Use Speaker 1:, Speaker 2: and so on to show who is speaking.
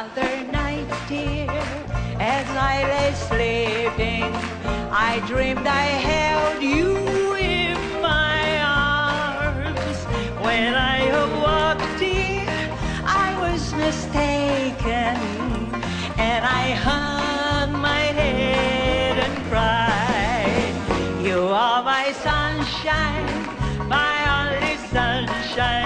Speaker 1: other night, dear, as I lay sleeping, I dreamed I held you in my arms. When I awoke, dear, I was mistaken, and I hung my head and cried. You are my sunshine, my only sunshine.